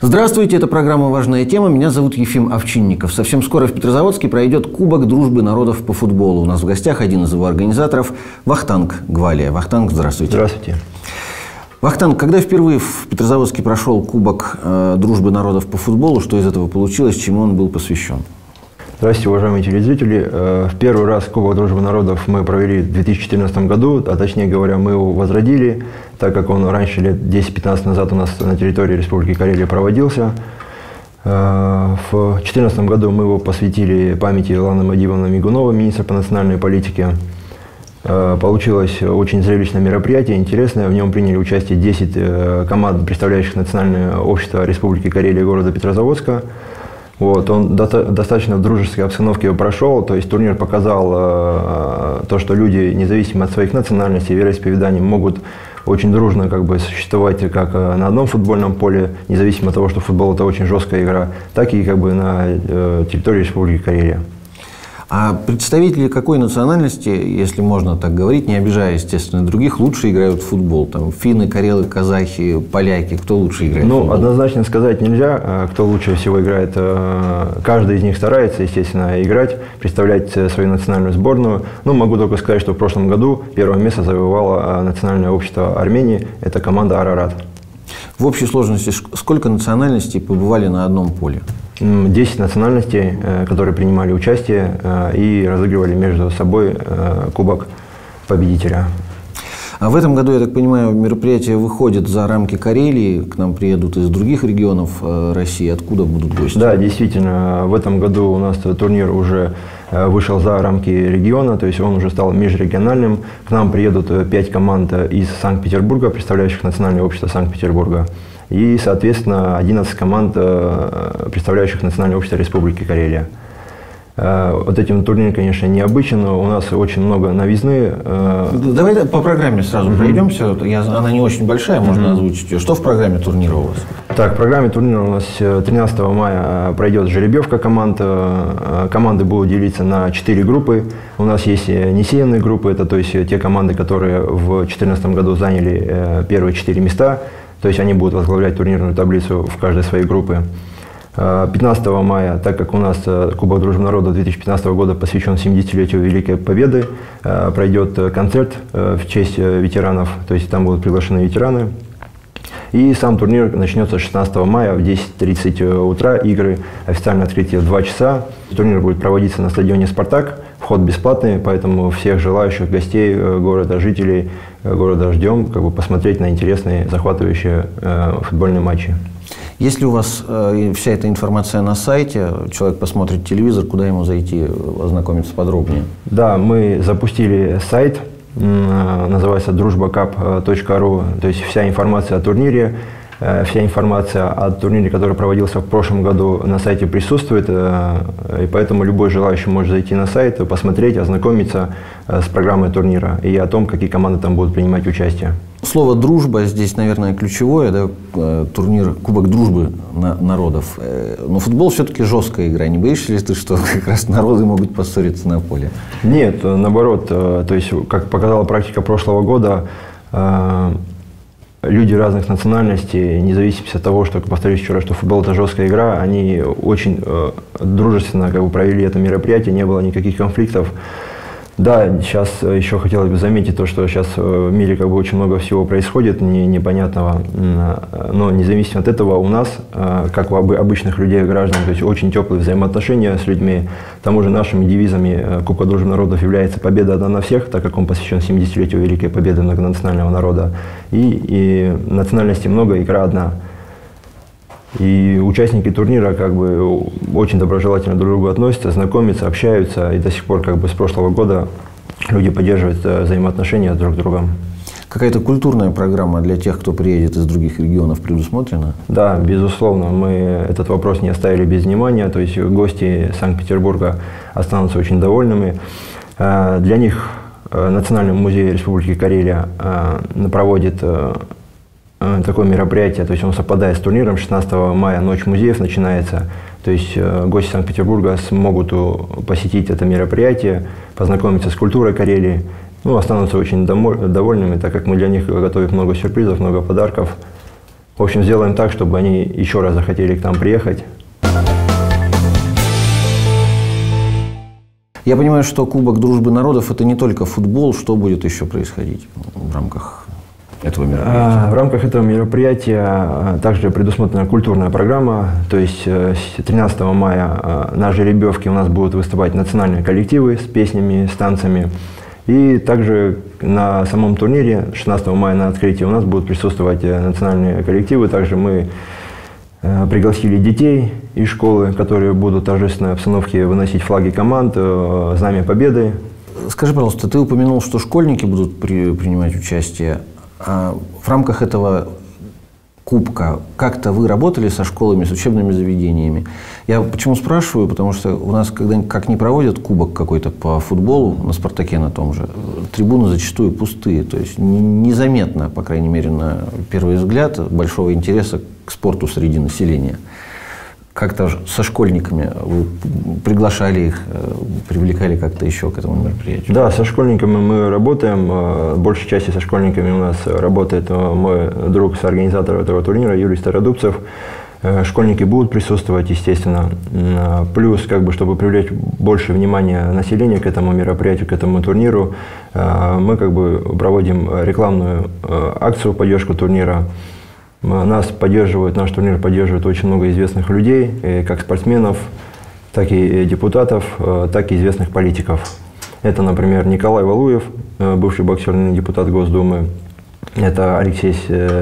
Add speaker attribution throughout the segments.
Speaker 1: Здравствуйте, это программа «Важная тема». Меня зовут Ефим Овчинников. Совсем скоро в Петрозаводске пройдет Кубок дружбы народов по футболу. У нас в гостях один из его организаторов – Вахтанг Гвалия. Вахтанг, здравствуйте.
Speaker 2: Здравствуйте.
Speaker 1: Вахтанг, когда впервые в Петрозаводске прошел Кубок э, дружбы народов по футболу, что из этого получилось, чему он был посвящен?
Speaker 2: Здравствуйте, уважаемые телезрители. Э, в первый раз Кубок дружбы народов мы провели в 2014 году, а точнее говоря, мы его возродили, так как он раньше, лет 10-15 назад у нас на территории Республики Карелия проводился. Э, в 2014 году мы его посвятили памяти Ланы Мадивовны Мигуновой, министра по национальной политике. Э, получилось очень зрелищное мероприятие, интересное. В нем приняли участие 10 команд, представляющих национальное общество Республики Карелия города Петрозаводска. Вот, он до достаточно в дружеской обстановке прошел, то есть турнир показал э, то, что люди, независимо от своих национальностей и вероисповеданий, могут очень дружно как бы существовать как э, на одном футбольном поле, независимо от того, что футбол это очень жесткая игра, так и как бы на э, территории Республики Карелия.
Speaker 1: А представители какой национальности, если можно так говорить, не обижая, естественно, других, лучше играют в футбол? Там финны, карелы, казахи, поляки, кто лучше играет
Speaker 2: ну, однозначно сказать нельзя, а кто лучше всего играет. Э, каждый из них старается, естественно, играть, представлять свою национальную сборную. Ну, могу только сказать, что в прошлом году первое место завоевало э, национальное общество Армении. Это команда «Арарат».
Speaker 1: В общей сложности сколько национальностей побывали на одном поле?
Speaker 2: 10 национальностей, э, которые принимали участие э, и разыгрывали между собой э, кубок победителя.
Speaker 1: А в этом году, я так понимаю, мероприятие выходит за рамки Карелии, к нам приедут из других регионов России. Откуда будут гости?
Speaker 2: Да, действительно, в этом году у нас турнир уже вышел за рамки региона, то есть он уже стал межрегиональным. К нам приедут пять команд из Санкт-Петербурга, представляющих национальное общество Санкт-Петербурга и, соответственно, 11 команд, э, представляющих Национальное общество Республики Карелия. Э, вот этим турнир, конечно, необычен. У нас очень много новизны.
Speaker 1: Э. Давай по программе сразу mm-hmm. пройдемся. Я, она не очень большая, можно mm-hmm. озвучить ее. Что в программе турнира у вас?
Speaker 2: Так, в программе турнира у нас 13 мая пройдет жеребьевка команд. Команды будут делиться на 4 группы. У нас есть несеянные группы, это то есть те команды, которые в 2014 году заняли первые 4 места. То есть они будут возглавлять турнирную таблицу в каждой своей группе. 15 э, мая, так как у нас э, Кубок Дружбы Народа 2015 года посвящен 70-летию Великой Победы, э, пройдет концерт в честь ветеранов, то есть там будут приглашены ветераны. И сам турнир начнется 16 мая в 10.30 утра. Игры официально открытие в 2 часа. Турнир будет проводиться на стадионе «Спартак». Вход бесплатный, поэтому всех желающих гостей города, жителей города ждем как бы посмотреть на интересные, захватывающие э, футбольные матчи.
Speaker 1: Если у вас э, вся эта информация на сайте, человек посмотрит телевизор, куда ему зайти, ознакомиться подробнее?
Speaker 2: Да, мы запустили сайт, э, называется дружбакап.ру, то есть вся информация о турнире, Э, вся информация о турнире, который проводился в прошлом году, на сайте присутствует, э, и поэтому любой желающий может зайти на сайт, посмотреть, ознакомиться э, с программой турнира и о том, какие команды там будут принимать участие.
Speaker 1: Слово «дружба» здесь, наверное, ключевое, да, турнир «Кубок дружбы народов». Но футбол все-таки жесткая игра. Не боишься ли ты, что как раз народы могут поссориться на поле?
Speaker 2: Нет, наоборот. То есть, как показала практика прошлого года, люди разных национальностей, независимо от того, что, повторюсь еще раз, что футбол это жесткая игра, они очень э, дружественно как бы, провели это мероприятие, не было никаких конфликтов. Да, сейчас э, еще хотелось бы заметить то, что сейчас э, в мире как бы очень много всего происходит не, непонятного, э, но независимо от этого у нас, как у обычных людей, граждан, то есть очень теплые взаимоотношения с людьми. К тому же нашими девизами Кубка дружбы народов является «Победа одна на всех», так как он посвящен 70-летию Великой Победы многонационального народа. И, и национальности много, игра одна. И участники турнира как бы очень доброжелательно друг к другу относятся, знакомятся, общаются. И до сих пор как бы с прошлого года люди поддерживают э, взаимоотношения друг с другом.
Speaker 1: Какая-то культурная программа для тех, кто приедет из других регионов, предусмотрена?
Speaker 2: Да, безусловно. Мы этот вопрос не оставили без внимания. То есть гости Санкт-Петербурга останутся очень довольными. Э, для них э, Национальный музей Республики Карелия проводит такое мероприятие, то есть он совпадает с турниром, 16 мая Ночь музеев начинается, то есть э, гости Санкт-Петербурга смогут посетить это мероприятие, познакомиться с культурой Карелии, ну, останутся очень довольными, так как мы для них готовим много сюрпризов, много подарков. В общем, сделаем так, чтобы они еще раз захотели к нам приехать.
Speaker 1: Я понимаю, что Кубок Дружбы Народов – это не только футбол. Что будет еще происходить в рамках этого мероприятия?
Speaker 2: А, в рамках этого мероприятия а, также предусмотрена культурная программа. То есть э, с 13 мая а, на жеребьевке у нас будут выступать национальные коллективы с песнями, с танцами. И также на самом турнире 16 мая на открытии у нас будут присутствовать э, национальные коллективы. Также мы э, пригласили детей из школы, которые будут в торжественной обстановке выносить флаги команд, э, знамя победы.
Speaker 1: Скажи, пожалуйста, ты упомянул, что школьники будут при, принимать участие. А в рамках этого кубка как-то вы работали со школами, с учебными заведениями? Я почему спрашиваю? Потому что у нас, когда как не проводят кубок какой-то по футболу на «Спартаке» на том же, трибуны зачастую пустые. То есть незаметно, по крайней мере, на первый взгляд, большого интереса к спорту среди населения. Как-то со школьниками вы приглашали их, э, привлекали как-то еще к этому мероприятию?
Speaker 2: Да, со школьниками мы работаем. Э, большей части со школьниками у нас работает э, мой друг, соорганизатор этого турнира Юрий Стародубцев. Школьники будут присутствовать, естественно. Плюс, как бы, чтобы привлечь больше внимания населения к этому мероприятию, к этому турниру, мы как бы проводим рекламную акцию поддержку турнира. Нас поддерживают, наш турнир поддерживает очень много известных людей, как спортсменов, так и депутатов, так и известных политиков. Это, например, Николай Валуев, бывший боксер, депутат Госдумы. Это Алексей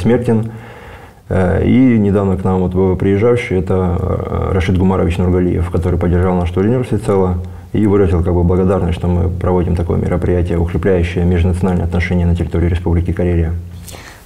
Speaker 2: Смертин, Э, и недавно к нам вот приезжавший, это э, Рашид Гумарович Нургалиев, который поддержал наш турнир всецело и выразил как бы благодарность, что мы проводим такое мероприятие, укрепляющее межнациональные отношения на территории Республики Карелия.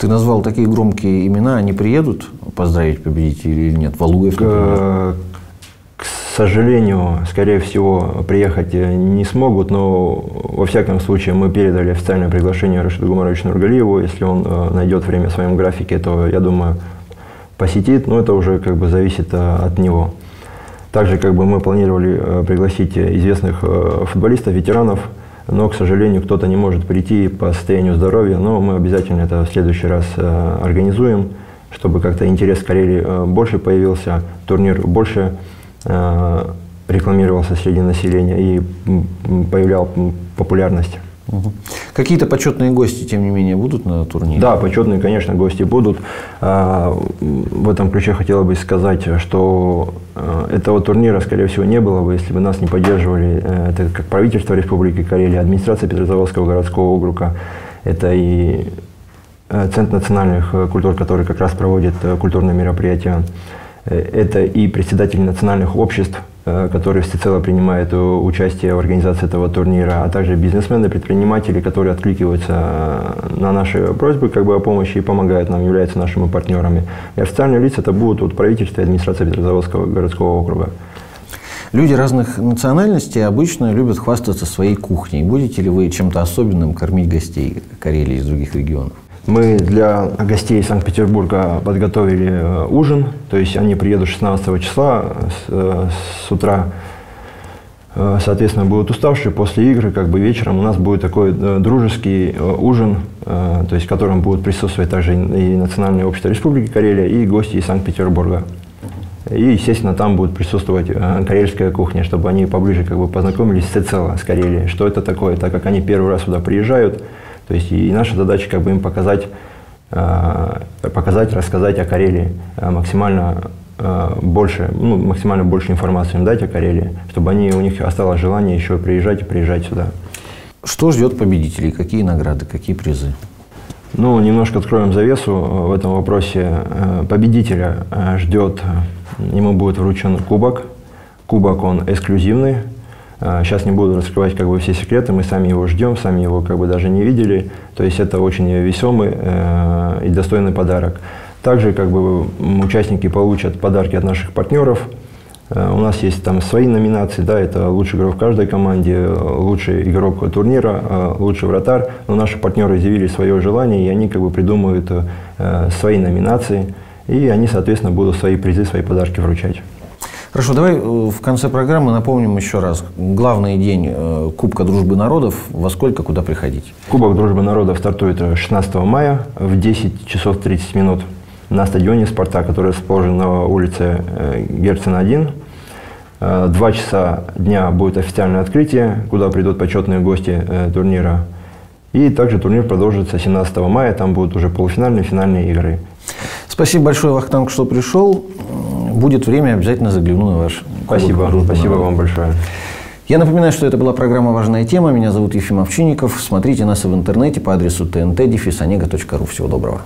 Speaker 1: Ты назвал такие громкие имена, они приедут поздравить победителей или нет? Валуев,
Speaker 2: например? К сожалению, скорее всего, приехать не смогут, но во всяком случае мы передали официальное приглашение Рашиду Гумаровичу Нургалиеву. Если он э, найдет время в своем графике, то, я думаю, посетит, но это уже как бы зависит э, от него. Также как бы мы планировали э, пригласить известных футболистов, ветеранов, но, к сожалению, кто-то не может прийти по состоянию здоровья, но мы обязательно это в следующий раз организуем, чтобы как-то интерес к Карелии больше появился, турнир больше Э, рекламировался среди населения и появлял популярность.
Speaker 1: Угу. Какие-то почетные гости, тем не менее, будут на турнире?
Speaker 2: Да, почетные, конечно, гости будут. А, в этом ключе хотела бы сказать, что э, этого турнира, скорее всего, не было бы, если бы нас не поддерживали э, это как правительство Республики Карелия, администрация Петрозаводского городского округа, это и Центр национальных культур, который как раз проводит культурные мероприятия. Э, это и председатели национальных обществ, э, которые всецело принимают участие в организации этого турнира, а также бизнесмены, предприниматели, которые откликиваются э, на наши просьбы как бы, о помощи и помогают нам, являются нашими партнерами. И официальные лица это будут вот, правительство и администрация Петрозаводского городского округа.
Speaker 1: Люди разных национальностей обычно любят хвастаться своей кухней. Будете ли вы чем-то особенным кормить гостей Карелии из других регионов?
Speaker 2: Мы для гостей Санкт-Петербурга подготовили э, ужин, то есть они приедут 16 числа с, э, с утра, э, соответственно, будут уставшие после игры, как бы вечером у нас будет такой дружеский ужин, то есть в котором будут присутствовать также и Национальное общество Республики Карелия, и гости из Санкт-Петербурга. И, естественно, там будет присутствовать карельская кухня, чтобы они поближе как бы познакомились всецело с Карелией. Что это такое, так как они первый раз сюда приезжают, то есть и наша задача как бы им показать, э, показать, рассказать о Карелии э, максимально э, больше, ну, максимально больше информации им дать о Карелии, чтобы они, у них осталось желание еще приезжать и приезжать сюда.
Speaker 1: Что ждет победителей? Какие награды, какие призы?
Speaker 2: Ну, немножко откроем завесу в этом вопросе. Победителя ждет, ему будет вручен кубок. Кубок он эксклюзивный, Сейчас а, не буду раскрывать как бы все секреты, мы сами его ждем, сами его как бы даже не видели. То есть это очень весомый э, и достойный подарок. Также как бы участники получат подарки от наших партнеров. Э, у нас есть там свои номинации, да, это лучший игрок в каждой команде, лучший игрок турнира, э, лучший вратарь. Но наши партнеры изъявили свое желание, и они как бы придумывают свои номинации. И они, соответственно, будут свои призы, свои подарки вручать.
Speaker 1: Хорошо, давай э, в конце программы напомним еще раз. Главный день э, Кубка Дружбы Народов. Во сколько, куда приходить?
Speaker 2: Кубок Дружбы Народов стартует 16 мая в 10 часов 30 минут. на стадионе «Спартак», который расположен на улице э, Герцена 1. Э, два часа дня будет официальное открытие, куда придут почетные гости э, турнира. И также турнир продолжится 17 мая, там будут уже полуфинальные и финальные игры.
Speaker 1: Спасибо большое, Вахтанг, что пришел. Будет время, обязательно загляну на ваш
Speaker 2: Спасибо, спасибо вам большое.
Speaker 1: Я напоминаю, что это была программа «Важная тема». Меня зовут Ефим Овчинников. Смотрите нас в интернете по адресу tnt.onega.ru. Всего доброго.